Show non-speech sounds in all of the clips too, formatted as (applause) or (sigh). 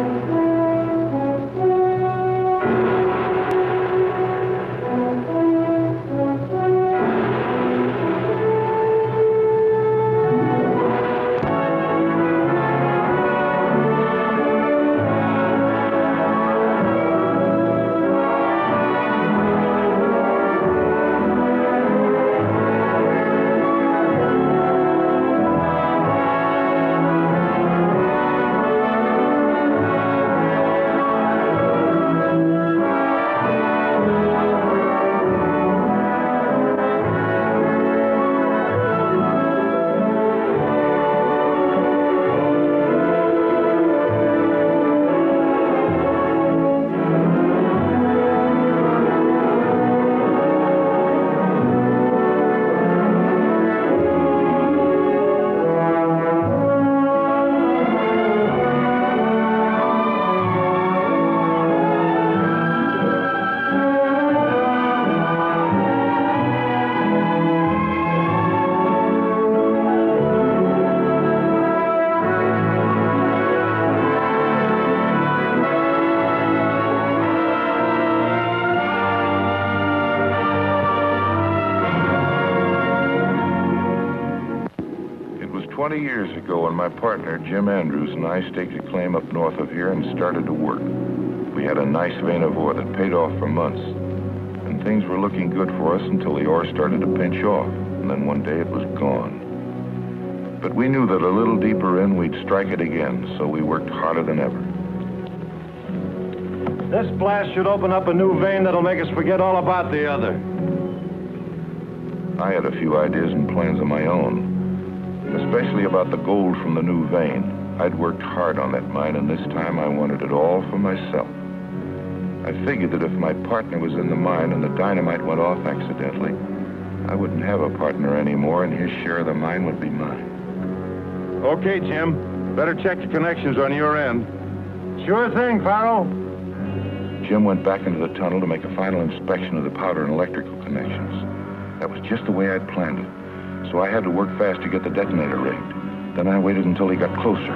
It was 20 years ago when my partner, Jim Andrews, and I staked a claim up north of here and started to work. We had a nice vein of ore that paid off for months. And things were looking good for us until the ore started to pinch off. And then one day it was gone. But we knew that a little deeper in, we'd strike it again, so we worked harder than ever. This blast should open up a new vein that'll make us forget all about the other. I had a few ideas and plans of my own, especially about the gold from the new vein. I'd worked hard on that mine, and this time I wanted it all for myself. I figured that if my partner was in the mine and the dynamite went off accidentally, I wouldn't have a partner anymore, and his share of the mine would be mine. Okay, Jim. Better check the connections on your end. Sure thing, Farrell. Jim went back into the tunnel to make a final inspection of the powder and electrical connections. That was just the way I'd planned it. So I had to work fast to get the detonator rigged. Then I waited until he got closer.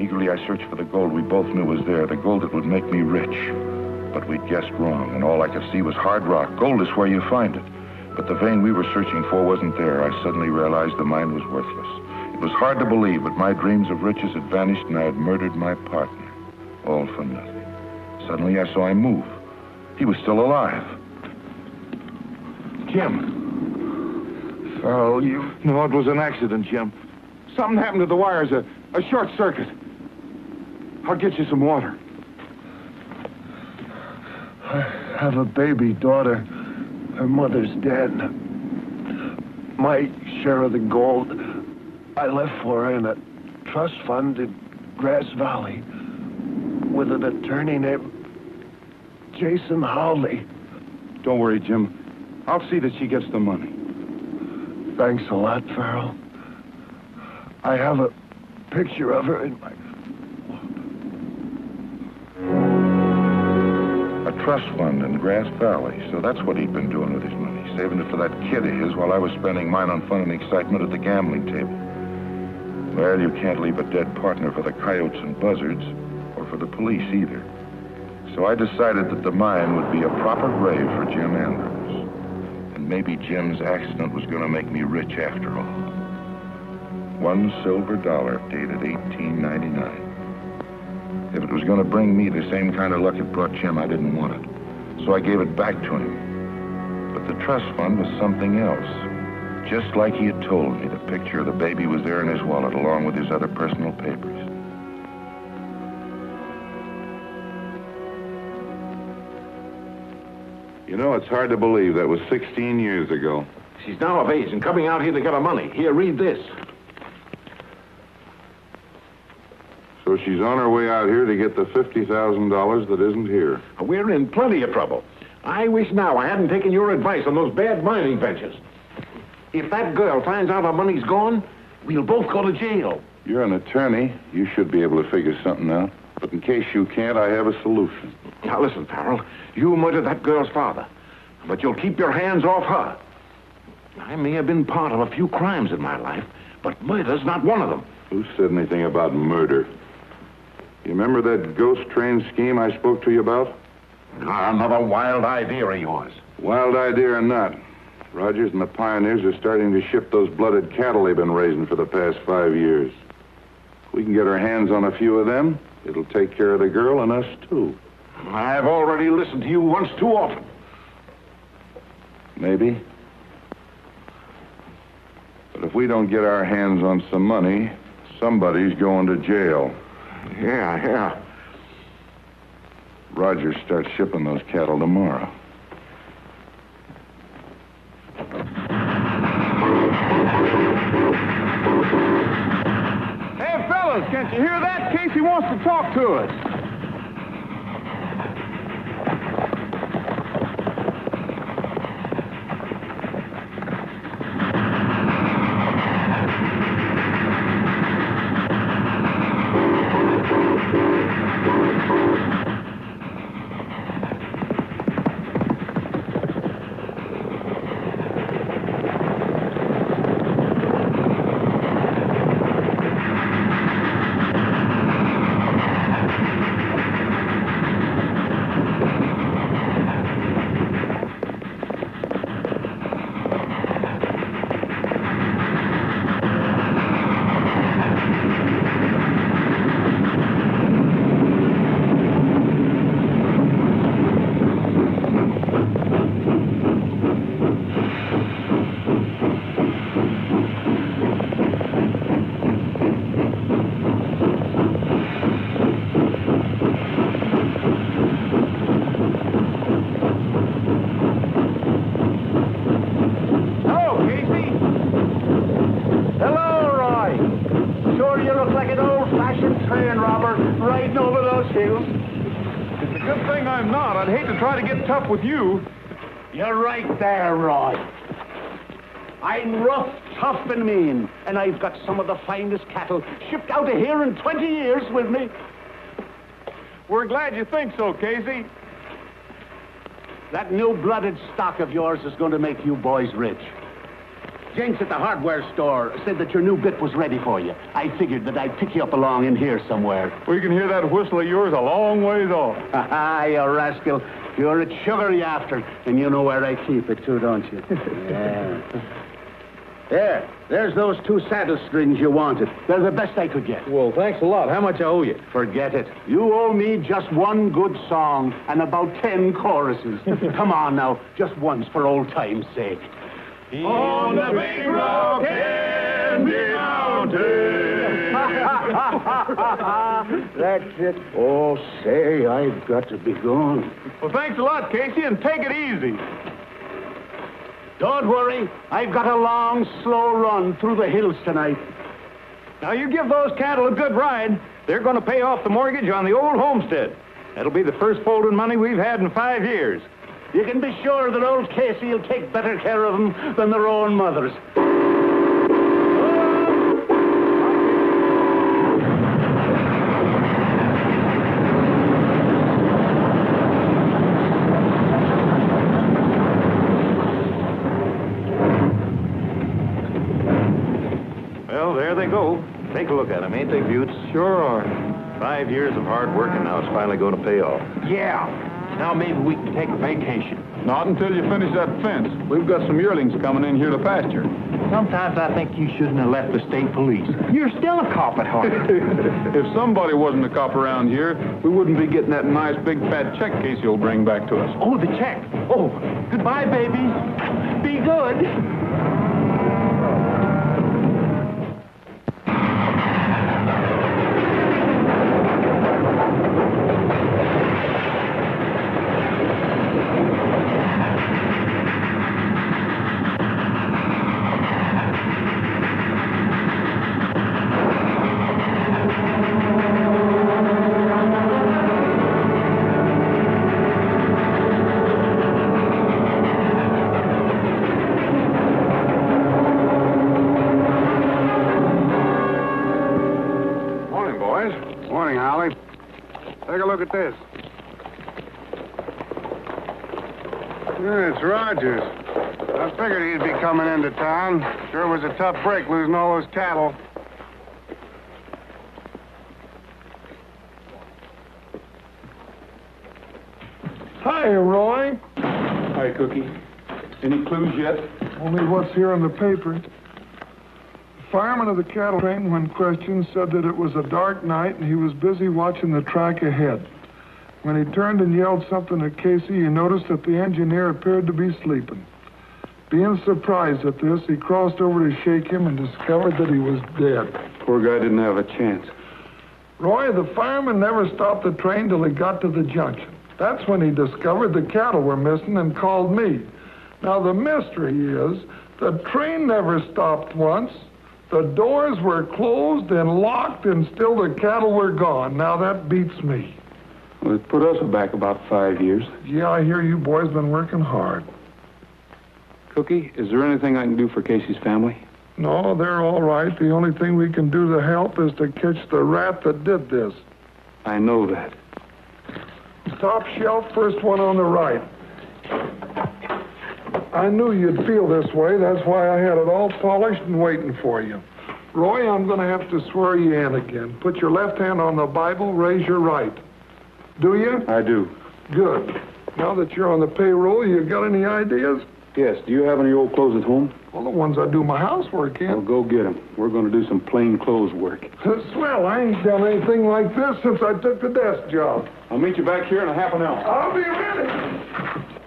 Eagerly, I searched for the gold we both knew was there, the gold that would make me rich. But we'd guessed wrong, and all I could see was hard rock. Gold is where you find it. But the vein we were searching for wasn't there. I suddenly realized the mine was worthless. It was hard to believe, but my dreams of riches had vanished, and I had murdered my partner. All for nothing. Suddenly, I saw him move. He was still alive. Jim. Farrell, you... No, it was an accident, Jim. Something happened to the wires, a, a short circuit. I'll get you some water. I have a baby daughter. Her mother's dead. My share of the gold I left for her in a trust fund in Grass Valley with an attorney named Jason Howley. Don't worry, Jim. I'll see that she gets the money. Thanks a lot, Farrell. I have a picture of her in my A trust fund in Grass Valley. So that's what he'd been doing with his money, saving it for that kid of his while I was spending mine on fun and excitement at the gambling table. Well, you can't leave a dead partner for the coyotes and buzzards, or for the police either. So I decided that the mine would be a proper grave for Jim Andrews. And maybe Jim's accident was going to make me rich after all. One silver dollar dated 1899. If it was going to bring me the same kind of luck it brought Jim, I didn't want it. So I gave it back to him. But the trust fund was something else. Just like he had told me, the picture of the baby was there in his wallet along with his other personal papers. You know, it's hard to believe that was 16 years ago. She's now of age and coming out here to get her money. Here, read this. So she's on her way out here to get the $50,000 that isn't here. We're in plenty of trouble. I wish now I hadn't taken your advice on those bad mining ventures. If that girl finds out our money's gone, we'll both go to jail. You're an attorney. You should be able to figure something out. But in case you can't, I have a solution. Now, listen, Farrell. You murdered that girl's father, but you'll keep your hands off her. I may have been part of a few crimes in my life, But murder's not one of them. Who said anything about murder? You remember that ghost train scheme I spoke to you about? Ah, another wild idea of yours. Wild idea or not, Rogers and the pioneers are starting to ship those blooded cattle they've been raising for the past five years. If we can get our hands on a few of them, it'll take care of the girl and us, too. I've already listened to you once too often. Maybe. But if we don't get our hands on some money, somebody's going to jail. Yeah, yeah. Rogers starts shipping those cattle tomorrow. Hey, fellas, can't you hear that? Casey wants to talk to us. Train robber riding over those hills. It's a good thing I'm not. I'd hate to try to get tough with you. You're right there, Roy. I'm rough, tough, and mean, and I've got some of the finest cattle shipped out of here in 20 years with me. We're glad you think so, Casey. That new-blooded stock of yours is going to make you boys rich. Jenks at the hardware store said that your new bit was ready for you. I figured that I'd pick you up along in here somewhere. We can hear that whistle of yours a long ways off. (laughs) Ha ha, you rascal. You're a sugar you after, and you know where I keep it too, don't you? (laughs) yeah. There, there's those two saddle strings you wanted. They're the best I could get. Well, thanks a lot. How much I owe you? Forget it. You owe me just one good song and about ten choruses. (laughs) Come on now, just once for old time's sake. On the big rock in candy mountain. (laughs) That's it. Oh, say, I've got to be going. Well, thanks a lot, Casey, and take it easy. Don't worry. I've got a long, slow run through the hills tonight. Now, you give those cattle a good ride, they're going to pay off the mortgage on the old homestead. That'll be the first folding money we've had in five years. You can be sure that old Casey will take better care of them than their own mothers. Well, there they go. Take a look at them, ain't they, beauts? Sure are. Five years of hard work, and now it's finally going to pay off. Yeah. Now maybe we can take a vacation. Not until you finish that fence. We've got some yearlings coming in here to pasture. Sometimes I think you shouldn't have left the state police. You're still a cop at heart. (laughs) if somebody wasn't a cop around here, we wouldn't be getting that nice big fat check Casey will bring back to us. oh, the check. Oh, goodbye, baby. Be good. This. Yeah, it's Rogers. I figured he'd be coming into town. Sure was a tough break losing all those cattle. Hi, Roy. Hi, Cookie. Any clues yet? Only what's here in the paper. The fireman of the cattle train, when questioned, said that it was a dark night and he was busy watching the track ahead. When he turned and yelled something at Casey, he noticed that the engineer appeared to be sleeping. Being surprised at this, he crossed over to shake him and discovered that he was dead. Poor guy didn't have a chance. Roy, the fireman never stopped the train till he got to the junction. That's when he discovered the cattle were missing and called me. Now, the mystery is the train never stopped once. The doors were closed and locked, and still the cattle were gone. Now, that beats me. Well, it put us back about five years. Yeah, I hear you boys been working hard. Cookie, is there anything I can do for Casey's family? No, they're all right. The only thing we can do to help is to catch the rat that did this. I know that. Top shelf, first one on the right. I knew you'd feel this way. That's why I had it all polished and waiting for you. Roy, I'm going to have to swear you in again. Put your left hand on the Bible, raise your right. Do you? I do. Good. Now that you're on the payroll, you got any ideas? Yes, do you have any old clothes at home? Well, the ones I do my housework in. Well, go get them. We're going to do some plain clothes work. (laughs) Swell, I ain't done anything like this since I took the desk job. I'll meet you back here in a half an hour. I'll be ready.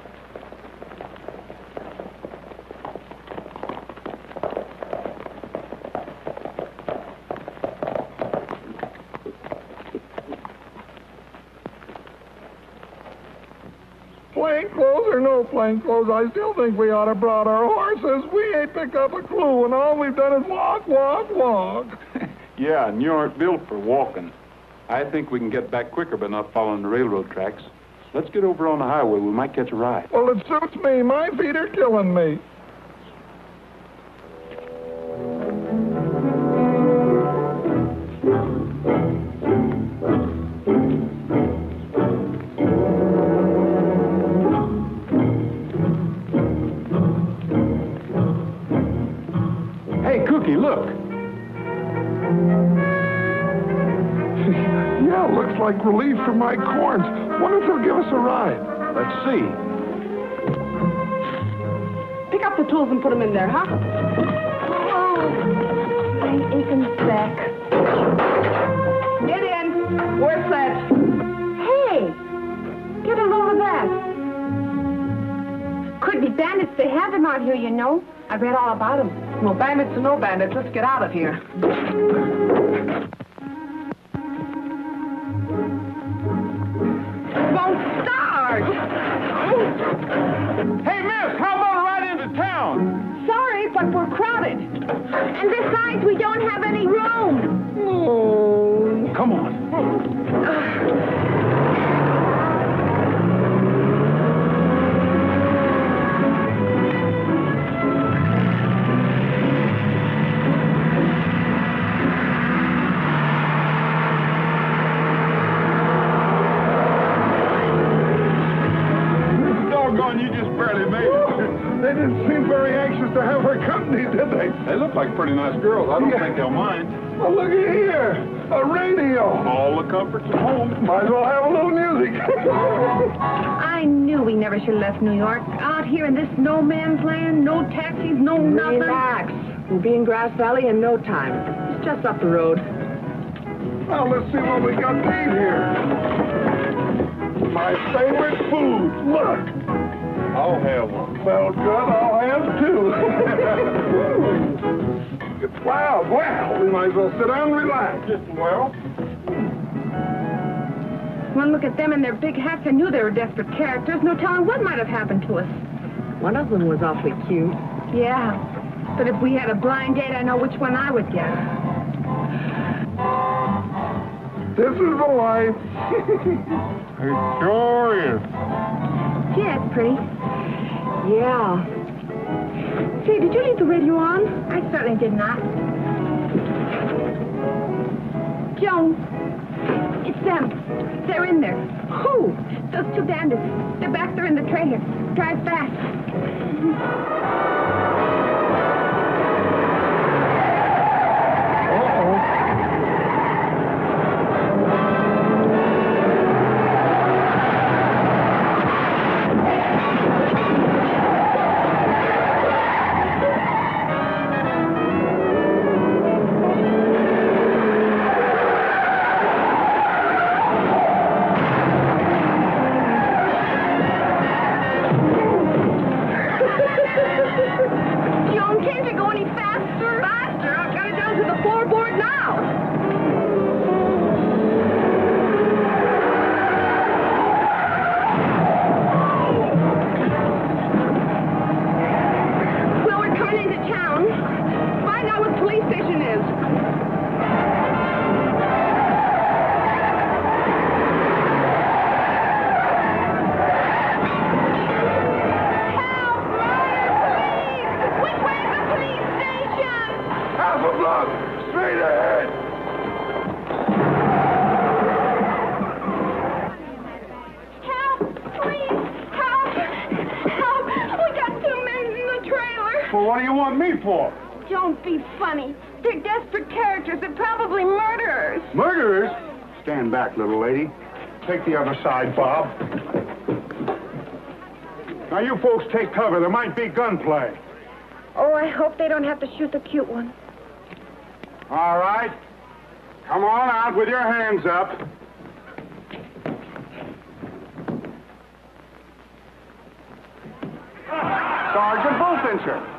Clothes or no plain clothes, I still think we ought to brought our horses. We ain't picked up a clue, and all we've done is walk, walk, walk. (laughs) Yeah, and you aren't built for walking. I think we can get back quicker by not following the railroad tracks. Let's get over on the highway. We might catch a ride. Well, it suits me. My feet are killing me. Look. Yeah, looks like relief from my corns. Wonder if they'll give us a ride. Let's see. Pick up the tools and put them in there, huh? Oh, my aching back. Get in. Where's that? Hey, get a load of that. Could be bandits. They have them out here, you know. I read all about them. No bandits or no bandits. Let's get out of here. Won't start. Hey, miss, how about a ride into town? Sorry, but we're crowded. And besides, we don't have any room. Oh. Come on. Doggone, They didn't seem very anxious to have her company, did they? They look like pretty nice girls. I don't Yeah. think they'll mind. Well, look at here. A radio. All the comforts of home. Might as well have a little music. (laughs) I knew we never should have left New York. Out here in this no man's land, no taxis, no nothing. Relax. We'll be in Grass Valley in no time. It's just up the road. Well, let's see what we got made here. My favorite food. Look. I'll have one. Well, good. I'll have two. (laughs) wow, wow. We might as well sit down and relax. Well, One look at them in their big hats. I knew they were desperate characters. No telling what might have happened to us. One of them was awfully cute. Yeah. But if we had a blind date, I know which one I would get. This is the life. it sure is. Gee, that's pretty. Yeah. Say, did you leave the radio on? I certainly did not. Joan, it's them. They're in there. Who? Those two bandits. They're back there in the trailer. Drive fast. For? Don't be funny. They're desperate characters. They're probably murderers. Murderers? Stand back, little lady. Take the other side, Bob. Now, you folks take cover. There might be gunplay. Oh, I hope they don't have to shoot the cute one. All right. Come on out with your hands up. Sergeant Bullfincher.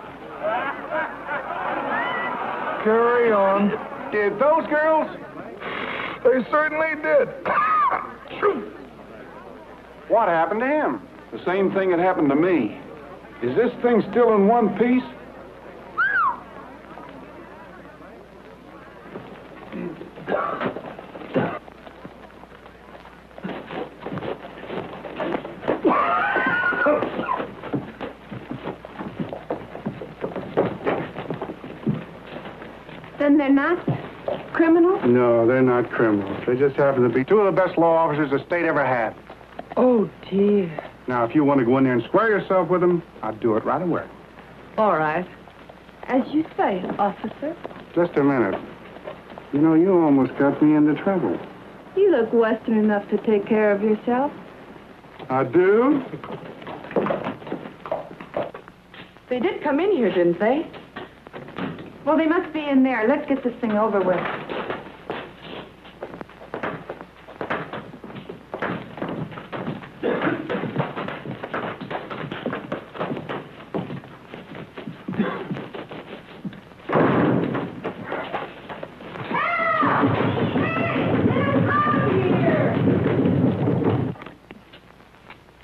Carry on. Did those girls? They certainly did. What happened to him? The same thing that happened to me. Is this thing still in one piece? Then they're not criminals? No, they're not criminals. They just happen to be two of the best law officers the state ever had. Oh, dear. Now, if you want to go in there and square yourself with them, I'd do it right away. All right. As you say, officer. Just a minute. You know, you almost got me into trouble. You look Western enough to take care of yourself. I do? They did come in here, didn't they? Well, they must be in there. Let's get this thing over with.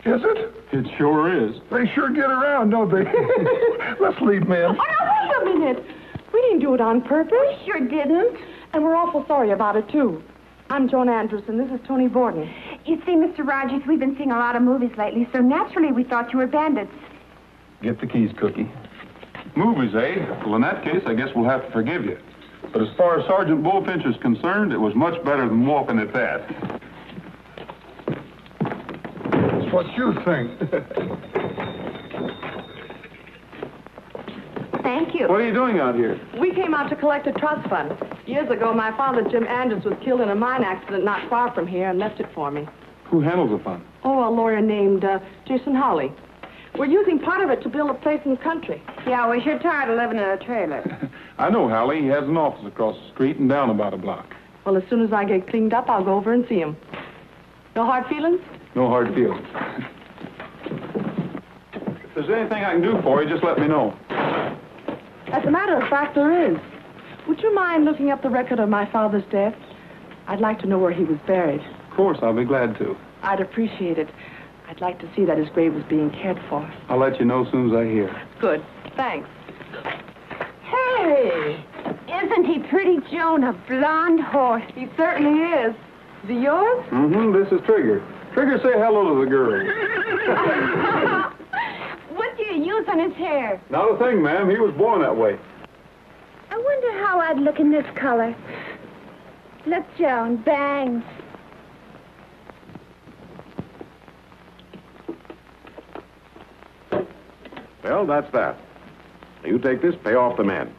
Is it? It sure is. They sure get around, don't they? (laughs) Let's leave, ma'am. Oh, now, wait a minute. We didn't do it on purpose. We sure didn't. And we're awful sorry about it, too. I'm Joan Andrews. This is Tony Borden. You see, Mr. Rogers, we've been seeing a lot of movies lately, so naturally we thought you were bandits. Get the keys, Cookie. Movies, eh? Well, in that case, I guess we'll have to forgive you. But as far as Sergeant Bullfinch is concerned, it was much better than walking at that. It's what you think. (laughs) Thank you. What are you doing out here? We came out to collect a trust fund. Years ago, my father, Jim Andrews, was killed in a mine accident not far from here and left it for me. Who handles the fund? Oh, a lawyer named uh, Jason Howley. We're using part of it to build a place in the country. Yeah, we're sure tired of living in a trailer. (laughs) I know Howley. He has an office across the street and down about a block. Well, as soon as I get cleaned up, I'll go over and see him. No hard feelings? No hard feelings. (laughs) if there's anything I can do for you, just let me know. As a matter of fact, there is. Would you mind looking up the record of my father's death? I'd like to know where he was buried. Of course, I'll be glad to. I'd appreciate it. I'd like to see that his grave was being cared for. I'll let you know as soon as I hear. Good. Thanks. Hey! Isn't he pretty, Joan? A blonde horse. He certainly is. Is he yours? Mm-hmm. This is Trigger. Trigger, say hello to the girl. (laughs) what do you use on his hair? Not a thing, ma'am. He was born that way. I wonder how I'd look in this color. Look, Joan, bangs. Well, that's that. You take this, pay off the man.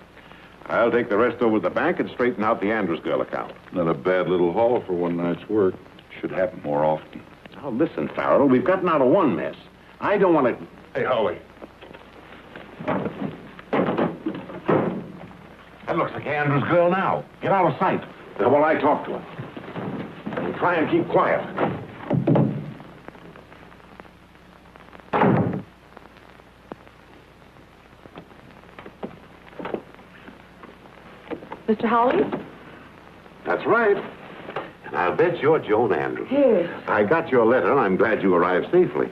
I'll take the rest over to the bank and straighten out the Andrews girl account. Not a bad little haul for one night's work. Should happen more often. Now, listen, Farrell, we've gotten out of one mess. I don't want to... Hey, Howley. That looks like Andrews' girl now. Get out of sight. Now, while I talk to her. And try and keep quiet. Mr. Howley? That's right. And I'll bet you're Joan Andrews. Yes. I got your letter, and I'm glad you arrived safely.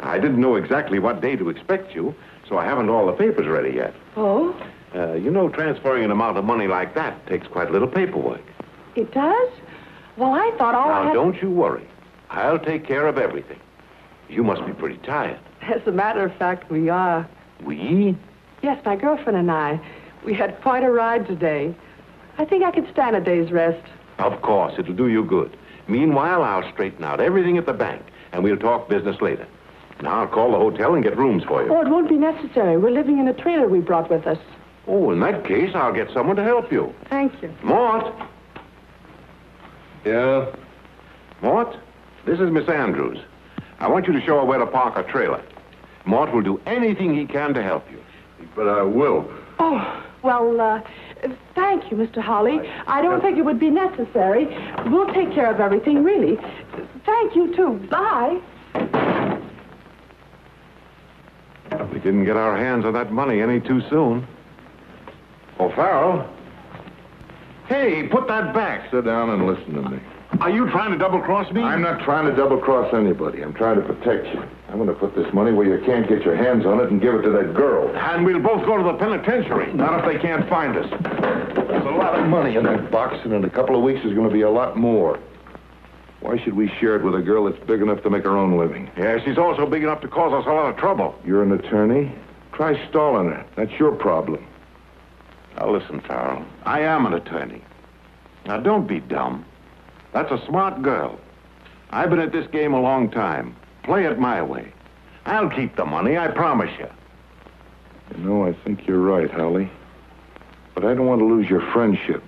I didn't know exactly what day to expect you, so I haven't all the papers ready yet. Oh, Uh, you know, transferring an amount of money like that takes quite a little paperwork. it does? Well, I thought all I Now, had... don't you worry. I'll take care of everything. You must be pretty tired. As a matter of fact, we are. We? Yes, my girlfriend and I. We had quite a ride today. I think I could stand a day's rest. Of course, it'll do you good. Meanwhile, I'll straighten out everything at the bank, and we'll talk business later. Now, I'll call the hotel and get rooms for you. Oh, it won't be necessary. We're living in a trailer we brought with us. Oh, in that case, I'll get someone to help you. Thank you. Mort! Yeah? Mort, this is Miss Andrews. I want you to show her where to park her trailer. Mort will do anything he can to help you. But I will. Oh, well, uh, thank you, Mr. Howley. I don't think it would be necessary. We'll take care of everything, really. Thank you, too. Bye. We didn't get our hands on that money any too soon. Oh, Farrell. Hey, put that back. Sit down and listen to me. Are you trying to double cross me? I'm not trying to double cross anybody. I'm trying to protect you. I'm going to put this money where you can't get your hands on it and give it to that girl. And we'll both go to the penitentiary. Not if they can't find us. There's a lot of money in that box, and in a couple of weeks there's going to be a lot more. Why should we share it with a girl that's big enough to make her own living? Yeah, she's also big enough to cause us a lot of trouble. You're an attorney. Try stalling her. That's your problem. Now, listen, Farrell. I am an attorney. Now, don't be dumb. That's a smart girl. I've been at this game a long time. Play it my way. I'll keep the money, I promise you. You know, I think you're right, Howley. But I don't want to lose your friendship.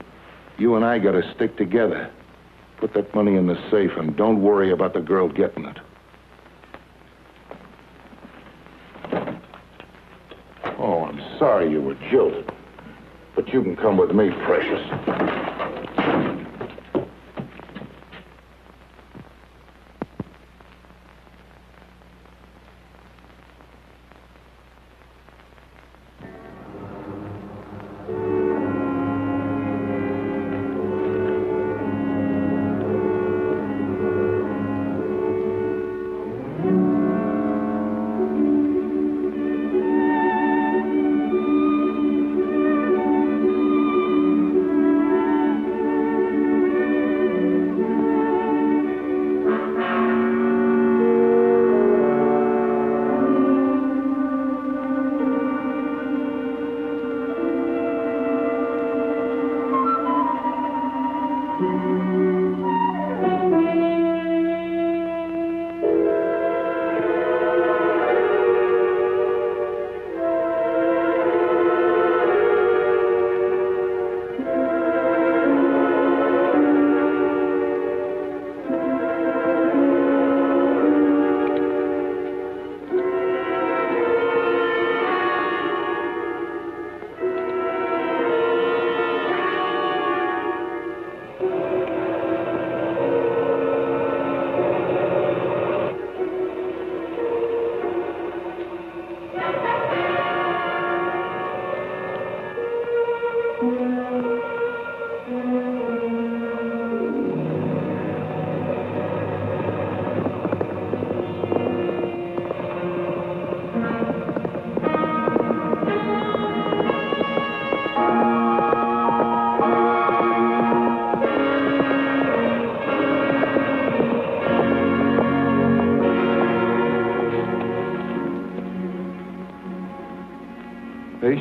You and I got to stick together. Put that money in the safe and don't worry about the girl getting it. Oh, I'm sorry you were jilted. But you can come with me, precious.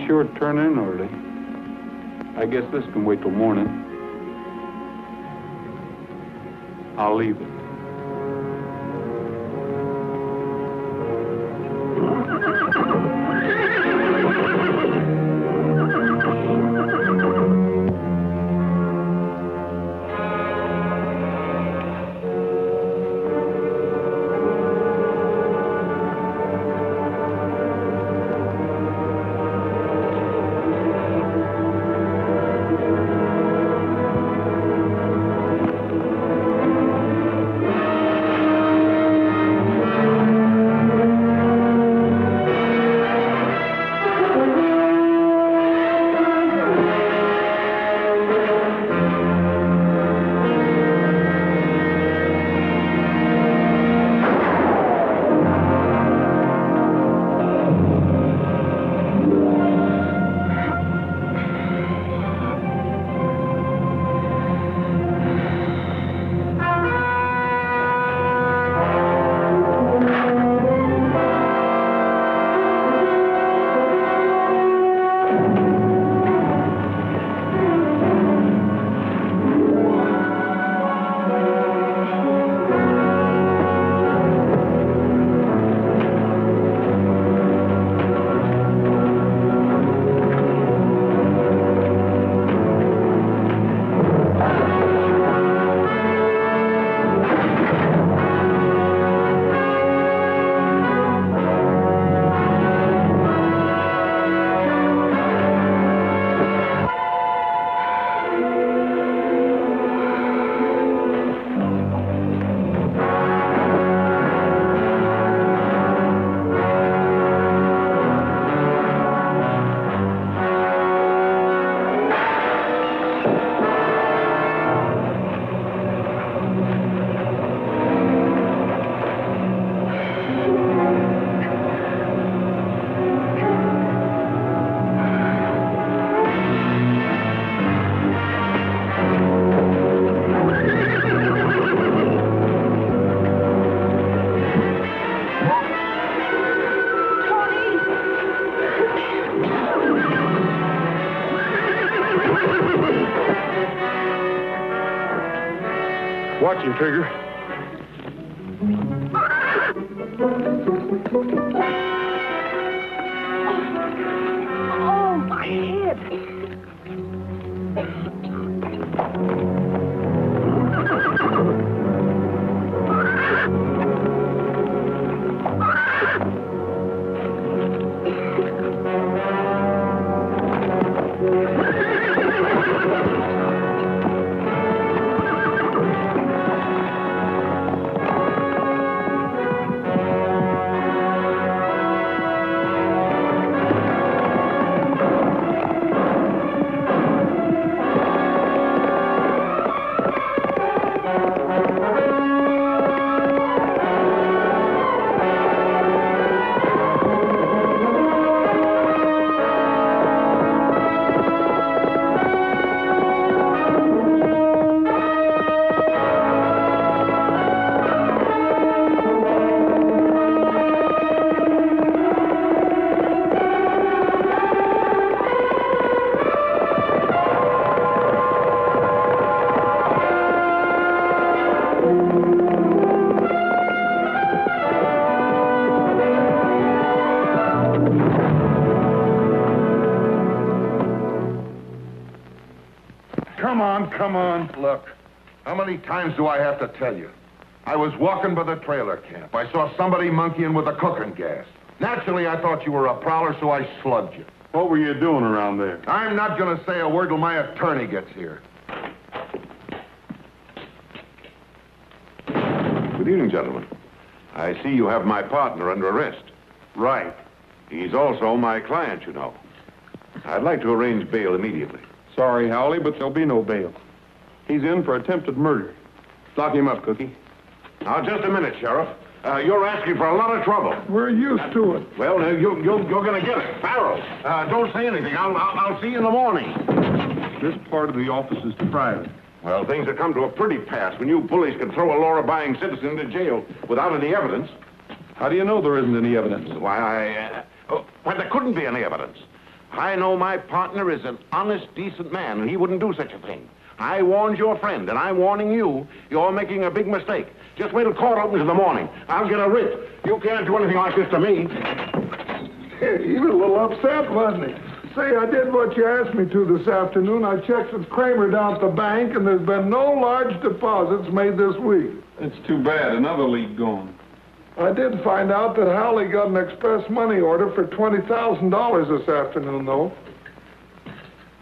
sure turn in early. I guess this can wait till morning. I'll leave it. Trigger. Many times do I have to tell you? I was walking by the trailer camp. I saw somebody monkeying with the cooking gas. Naturally, I thought you were a prowler, so I slugged you. What were you doing around there? I'm not going to say a word till my attorney gets here. Good evening, gentlemen. I see you have my partner under arrest. Right. He's also my client, you know. I'd like to arrange bail immediately. Sorry, Howley, but there'll be no bail. He's in for attempted murder. Lock him up, Cookie. Now, just a minute, Sheriff. Uh, you're asking for a lot of trouble. We're used to it. Well, uh, you, you, you're going to get it. Farrell, uh, don't say anything. I'll, I'll, I'll see you in the morning. This part of the office is private. Well, things have come to a pretty pass when you bullies can throw a law-abiding citizen into jail without any evidence. How do you know there isn't any evidence? Why, I... Uh, oh, why, there couldn't be any evidence. I know my partner is an honest, decent man, and he wouldn't do such a thing. I warned your friend, and I'm warning you. You're making a big mistake. Just wait till court opens in the morning. I'll get a writ. You can't do anything like this to me. He was a little upset, wasn't he? Say, I did what you asked me to this afternoon. I checked with Kramer down at the bank, and there's been no large deposits made this week. It's too bad. Another lead gone. I did find out that Howley got an express money order for $20,000 this afternoon, though.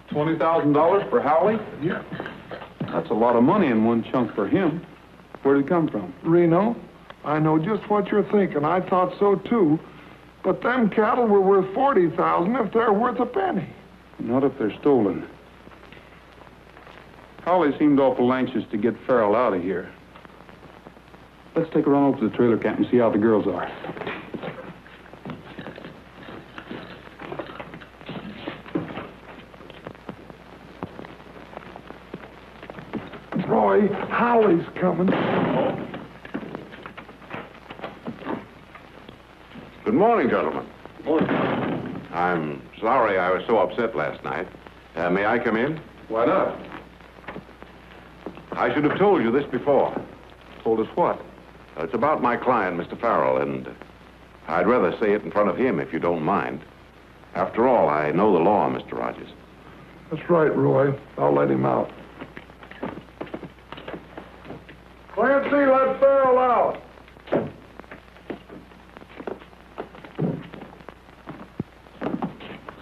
$20,000 for Howley? Yeah. That's a lot of money in one chunk for him. Where'd it come from? Reno, I know just what you're thinking. I thought so, too. But them cattle were worth 40000 if they're worth a penny. Not if they're stolen. Howley seemed awful anxious to get Farrell out of here. Let's take a run over to the trailer camp and see how the girls are. Roy, Howley's coming. Good morning, gentlemen. Morning. I'm sorry I was so upset last night. Uh, may I come in? Why not? I should have told you this before. Told us what? Uh, It's about my client, Mr. Farrell, and I'd rather say it in front of him if you don't mind. After all, I know the law, Mr. Rogers. That's right, Roy. I'll let him out. Clancy, let Farrell out.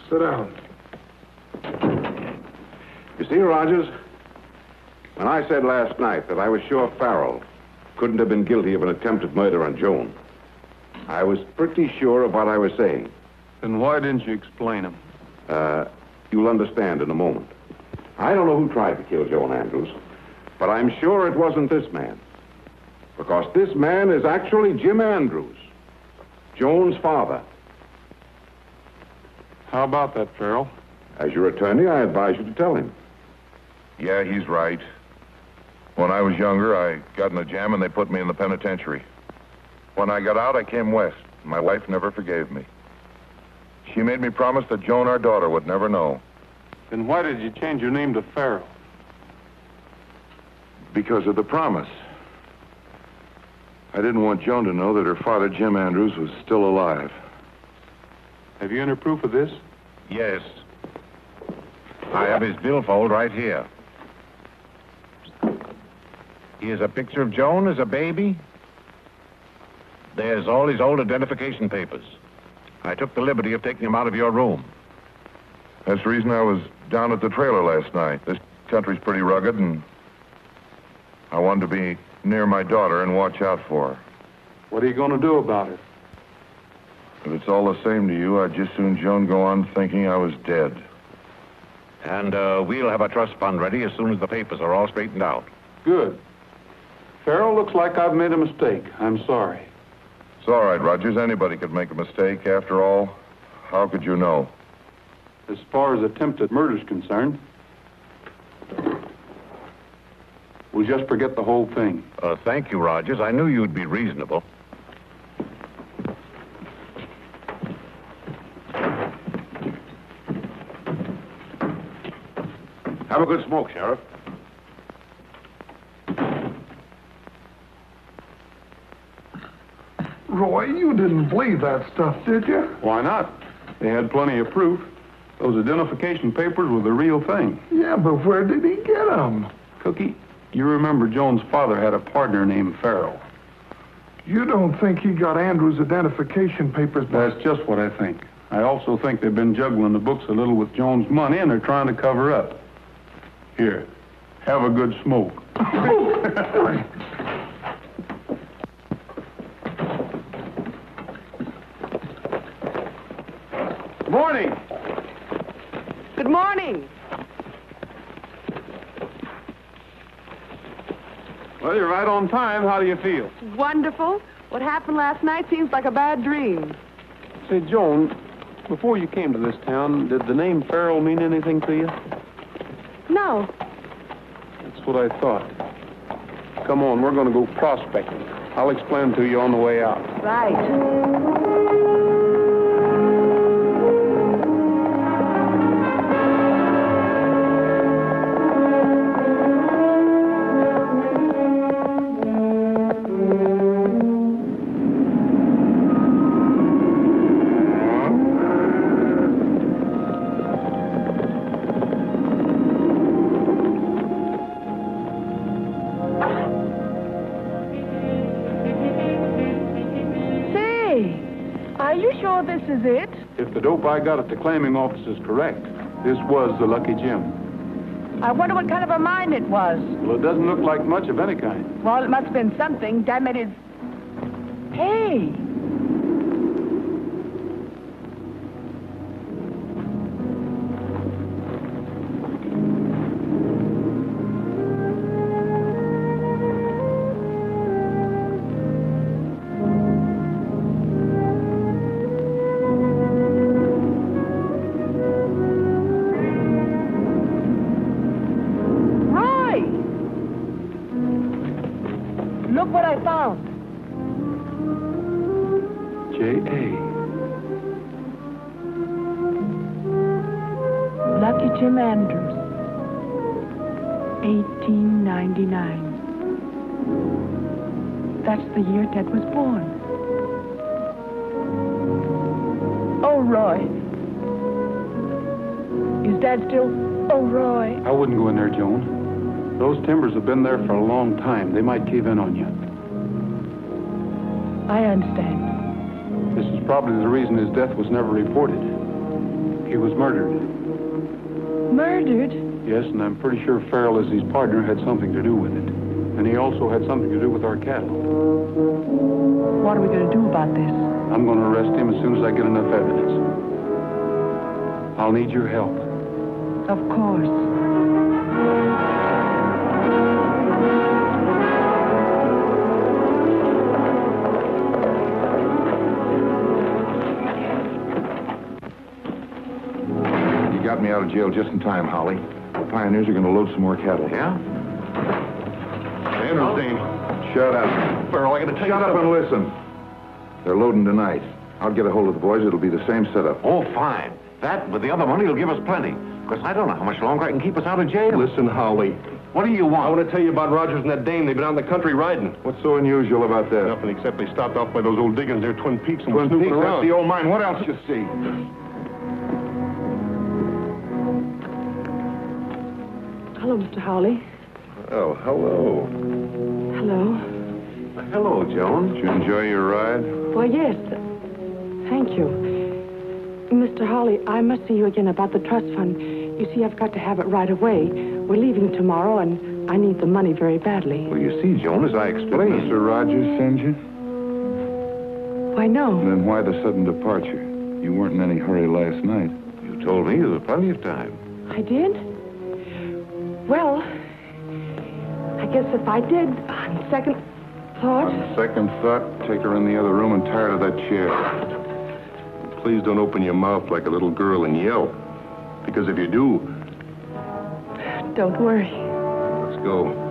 Sit down. You see, Rogers, when I said last night that I was sure Farrell couldn't have been guilty of an attempted murder on Joan, I was pretty sure of what I was saying. Then why didn't you explain him? Uh, you'll understand in a moment. I don't know who tried to kill Joan Andrews, but I'm sure it wasn't this man. Because this man is actually Jim Andrews, Joan's father. How about that, Farrell? As your attorney, I advise you to tell him. Yeah, he's right. When I was younger, I got in a jam and they put me in the penitentiary. When I got out, I came west. My wife never forgave me. She made me promise that Joan, our daughter, would never know. Then why did you change your name to Farrell? Because of the promise. I didn't want Joan to know that her father, Jim Andrews, was still alive. Have you any proof of this? Yes. I have his billfold right here. Here's a picture of Joan as a baby. There's all his old identification papers. I took the liberty of taking them out of your room. That's the reason I was down at the trailer last night. This country's pretty rugged, and I wanted to be near my daughter and watch out for her. What are you going to do about it? If it's all the same to you, I'd just soon Joan go on thinking I was dead. And uh, we'll have a trust fund ready as soon as the papers are all straightened out. Good. Farrell, looks like I've made a mistake. I'm sorry. It's all right, Rogers. Anybody could make a mistake. After all, how could you know? As far as attempted murder's concerned, we'll just forget the whole thing. Uh, thank you, Rogers. I knew you'd be reasonable. Have a good smoke, Sheriff. Roy, you didn't believe that stuff, did you? Why not? They had plenty of proof. Those identification papers were the real thing. Yeah, but where did he get them? Cookie, you remember Joan's father had a partner named Farrell. You don't think he got Andrews' identification papers by... That's just what I think. I also think they've been juggling the books a little with Joan's money and they're trying to cover up. Here, have a good smoke. (laughs) (laughs) Morning. Good morning. Well, you're right on time. How do you feel? Wonderful. What happened last night seems like a bad dream. Say, Joan, before you came to this town, did the name Farrell mean anything to you? No. That's what I thought. Come on, we're going to go prospecting. I'll explain to you on the way out. Right. If I got it. the claiming office is correct, this was the Lucky Jim. I wonder what kind of a mine it was. Well, it doesn't look like much of any kind. Well, it must have been something. Damn it, it's... Hey! Timbers have been there for a long time. They might cave in on you. I understand. This is probably the reason his death was never reported. He was murdered. Murdered? Yes, and I'm pretty sure Farrell, as his partner, had something to do with it. And he also had something to do with our cattle. What are we going to do about this? I'm going to arrest him as soon as I get enough evidence. I'll need your help. Of course. Got me out of jail just in time, Howley. The pioneers are going to load some more cattle. Yeah? Andrews, Dean. Shut up. Farrell, I gotta tell Shut up and listen. They're loading tonight. I'll get a hold of the boys. It'll be the same setup. Oh, fine. That, with the other money, will give us plenty. Because I don't know how much longer I can keep us out of jail. Listen, Howley. What do you want? I want? to tell you about Rogers and that dame. They've been out in the country riding. What's so unusual about that? Nothing except they stopped off by those old diggings near Twin Peaks and Twin were snooping Peaks, that's the old mine. What else you see? Hello, Mr. Howley. Oh, hello. Hello. Hello, Joan. Did you enjoy your ride? Why, yes. Thank you. Mr. Howley, I must see you again about the trust fund. You see, I've got to have it right away. We're leaving tomorrow, and I need the money very badly. Well, you see, Joan, as I Did explained. Mr. Rogers send you? Why, no. Then why the sudden departure? You weren't in any hurry last night. You told me there was plenty of time. I did? Well, I guess if I did, on second thought, On second thought, take her in the other room and tie her to that chair. Please don't open your mouth like a little girl and yell. Because if you do, don't worry. let's go.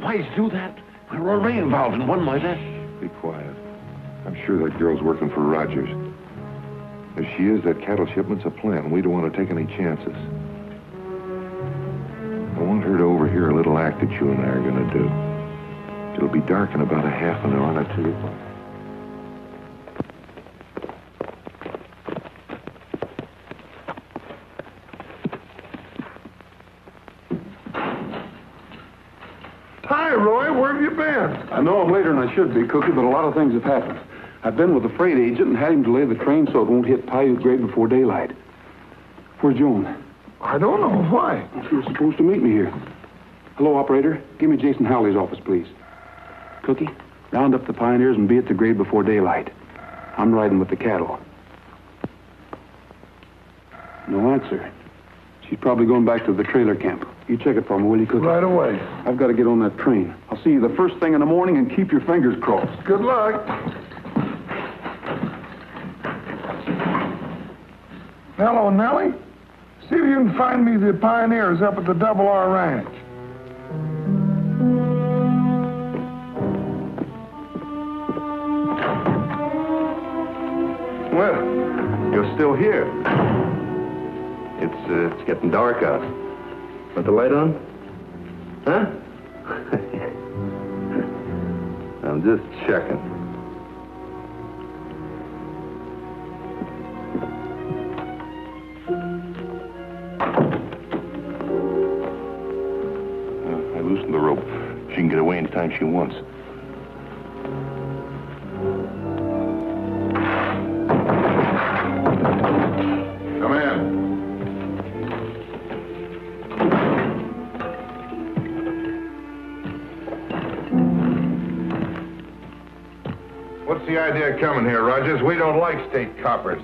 Why did you do that? We're already involved in one that. Be quiet. I'm sure that girl's working for Rogers. If she is, that cattle shipment's a plan. We don't want to take any chances. I want her to overhear a little act that you and I are going to do. It'll be dark in about a half an hour, and I'll tell you what. Hi, Roy. Where have you been? I know I'm later than I should be, Cookie, but a lot of things have happened. I've been with the freight agent and had him delay the train so it won't hit Paiute Grade before daylight. Where's Joan? I don't know. Why? She was supposed to meet me here. Hello, operator. Give me Jason Howley's office, please. Cookie, round up the pioneers and be at the grade before daylight. I'm riding with the cattle. No answer. She's probably going back to the trailer camp. You check it for me, will you, Cookie? Right away. I've got to get on that train. I'll see you the first thing in the morning and keep your fingers crossed. Good luck. Hello, Nellie. See if you can find me the pioneers up at the Double R Ranch. Well, you're still here. It's, uh, it's getting dark out. Want the light on? Huh? (laughs) I'm just checking. Uh, I loosened the rope. She can get away any time she wants. Idea coming here, Rogers? We don't like state coppers.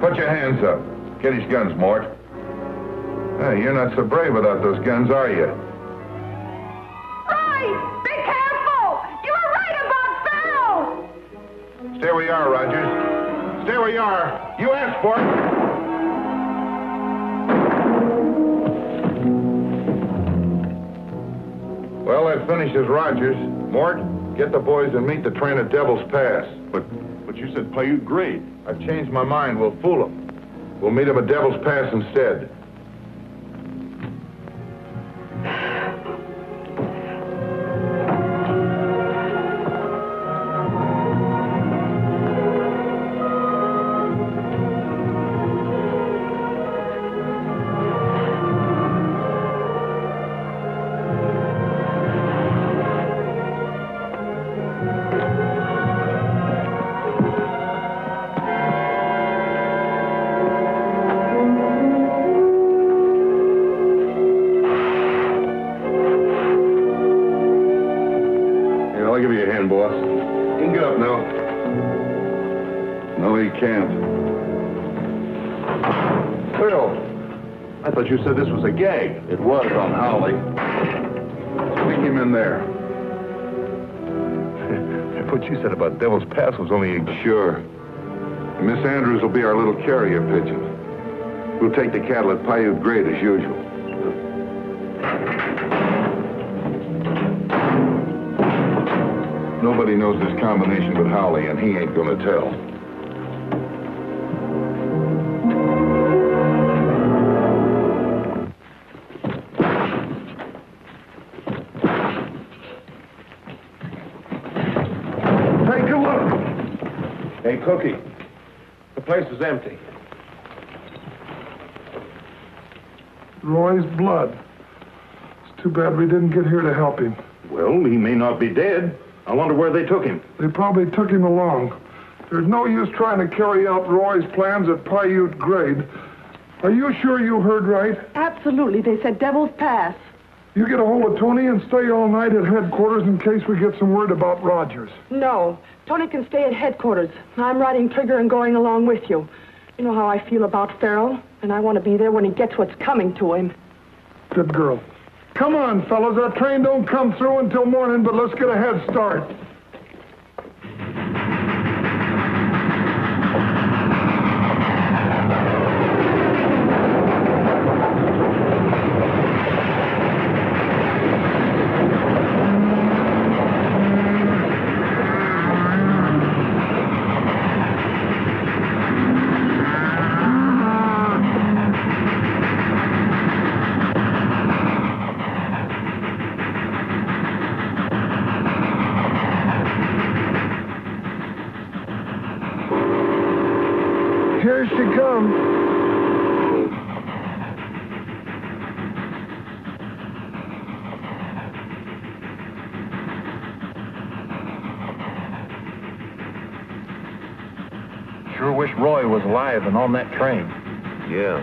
Put your hands up. Get his guns, Mort. Hey, you're not so brave without those guns, are you? Roy, be careful! You were right about Farrell! Stay where you are, Rogers. Stay where you are. You asked for it. Well, that finishes Rogers. Mort, get the boys and meet the train at Devil's Pass. But, but you said Paiute Grade. I've changed my mind. We'll fool them. We'll meet them at Devil's Pass instead. Was only a... Sure. Miss Andrews will be our little carrier pigeon. We'll take the cattle at Paiute Grade as usual. Nobody knows this combination but Howley, and he ain't gonna tell. Hey, Cookie, the place is empty. Roy's blood. It's too bad we didn't get here to help him. Well, he may not be dead. I wonder where they took him. They probably took him along. There's no use trying to carry out Roy's plans at Paiute Grade. Are you sure you heard right? Absolutely. They said Devil's Pass. You get a hold of Tony and stay all night at headquarters in case we get some word about Rogers. No. Tony can stay at headquarters. I'm riding trigger and going along with you. You know how I feel about Farrell, and I want to be there when he gets what's coming to him. Good girl. Come on, fellas. That train don't come through until morning, but let's get a head start. Here she comes. Sure wish Roy was alive and on that train. Yeah.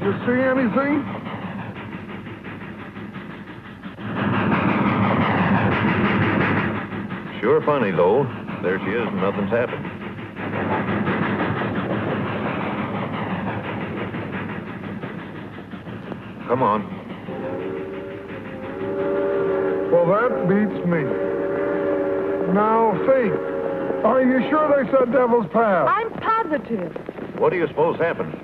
You see anything? Sure funny, though. There she is, and nothing's happened. Come on. Well, that beats me. Now, Faith, are you sure they said Devil's Pass? I'm positive. What do you suppose happened?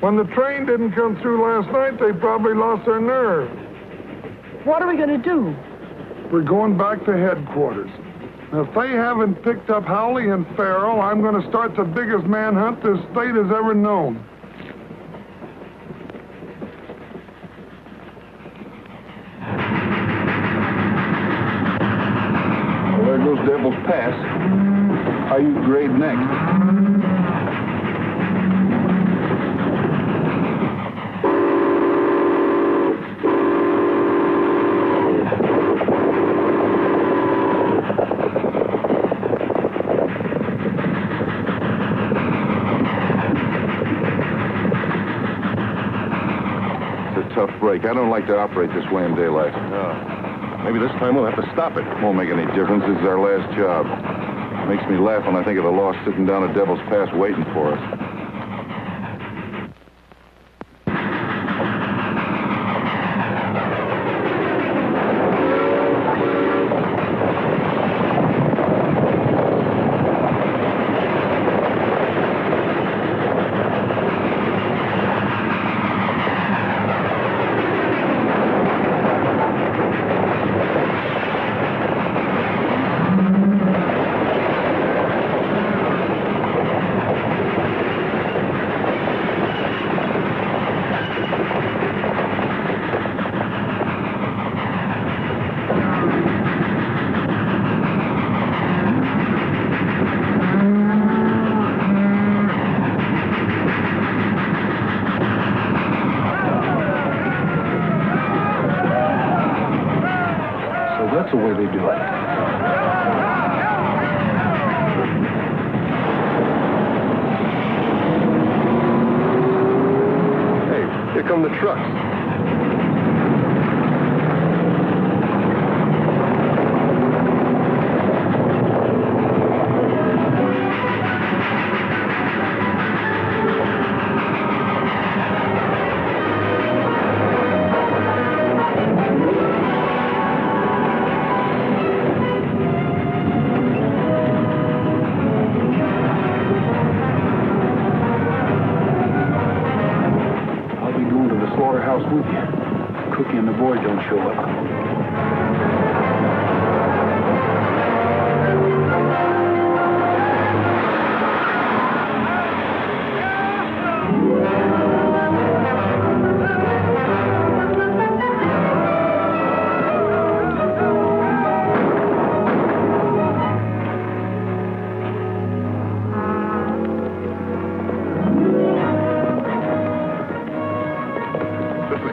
When the train didn't come through last night, they probably lost their nerve. What are we going to do? We're going back to headquarters. Now, if they haven't picked up Howley and Farrell, I'm going to start the biggest manhunt this state has ever known. Well, there goes Devil's Pass. Paiute grade next. It's a tough break. I don't like to operate this way in daylight. Maybe this time we'll have to stop it. Won't make any difference. This is our last job. Makes me laugh when I think of the lost sitting down at Devil's Pass waiting for us.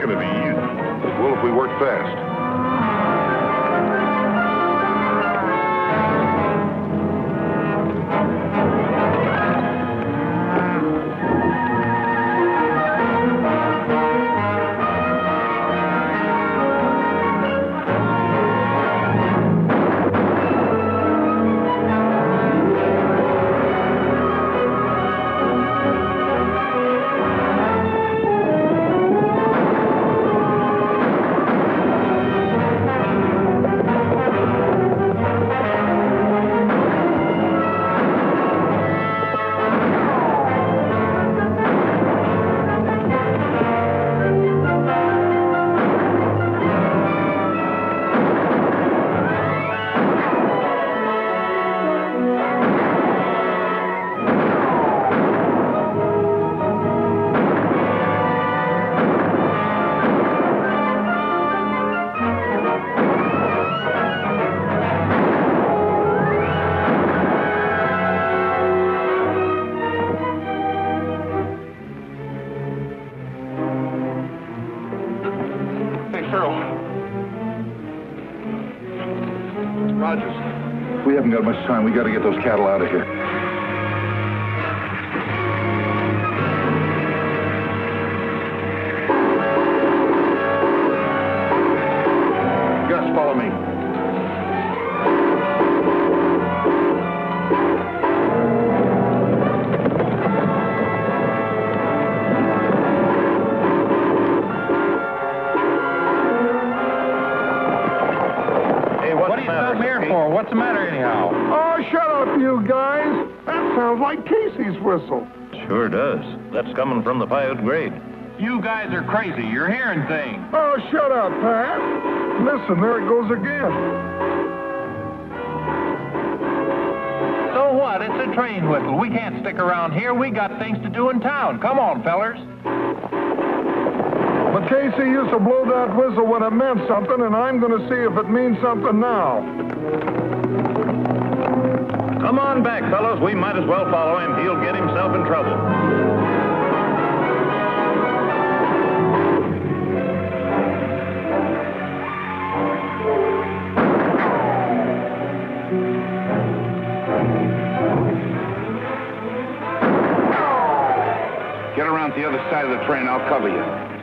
Going to be easy. Well, if we work fast. What's the matter anyhow? Oh, shut up, you guys. That sounds like Casey's whistle. Sure does. That's coming from the Paiute grade. You guys are crazy. You're hearing things. Oh, shut up, Pat. Listen, there it goes again. So what? It's a train whistle. We can't stick around here. We got things to do in town. Come on, fellers. But Casey used to blow that whistle when it meant something, and I'm going to see if it means something now. Come on back, fellows. We might as well follow him. He'll get himself in trouble. Get around to the other side of the train. I'll cover you.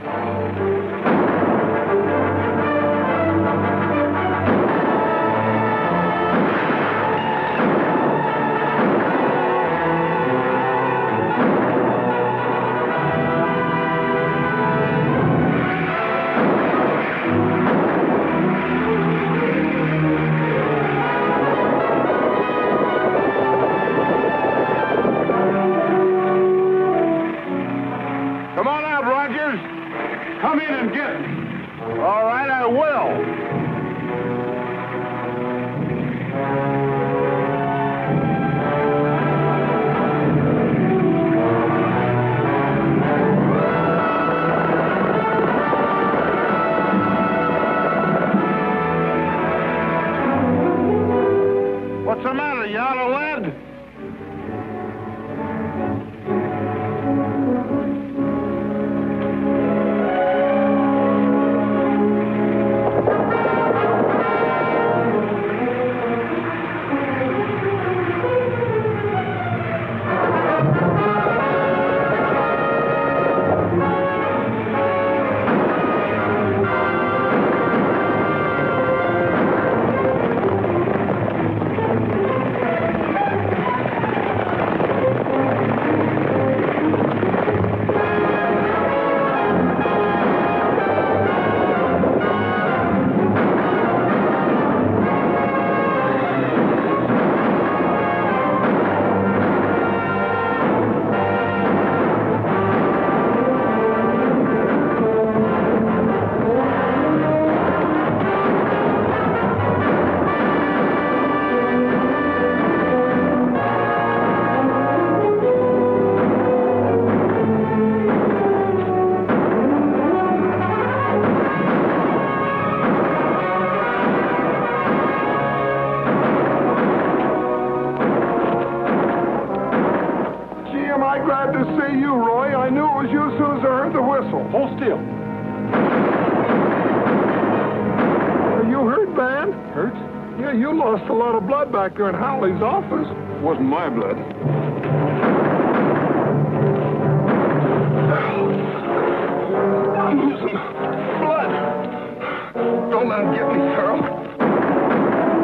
Let him get me, Carl.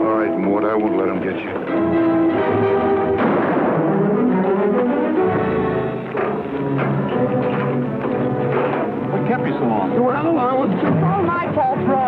All right, Mort, I won't let him get you. What kept you so long? Well, I was just... All my fault, Roy.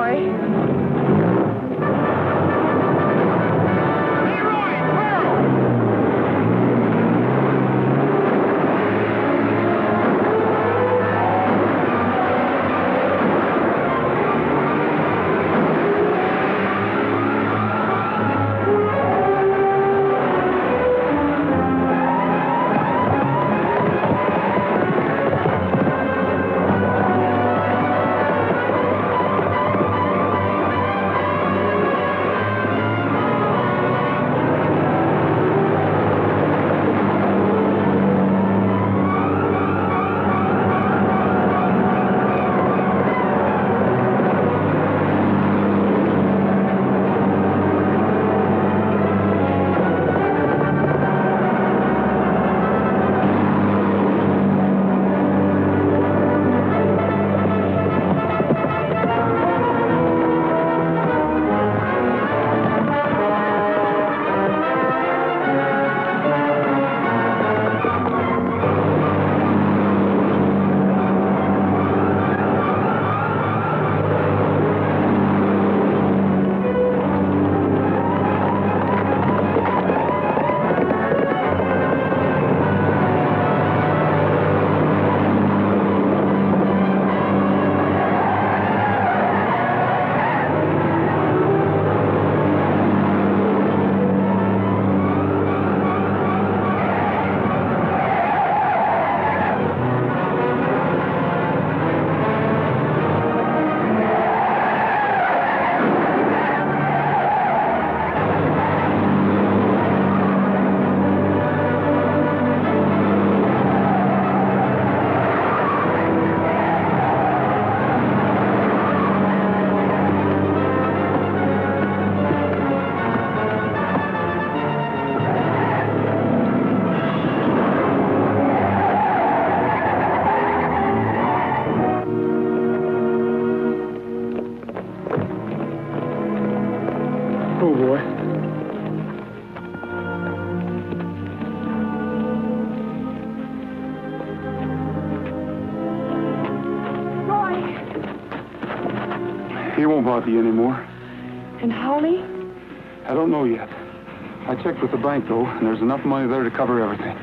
Bank, though, and there's enough money there to cover everything.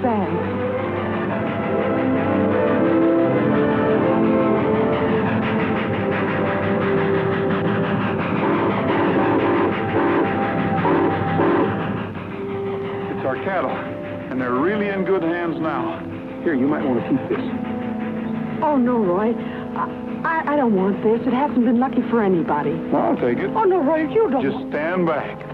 Thanks. It's our cattle, and they're really in good hands now. Here, you might want to keep this. Oh, no, Roy. I, I, I don't want this. It hasn't been lucky for anybody. Well, I'll take it. Oh, no, Roy, you don't. Just stand back.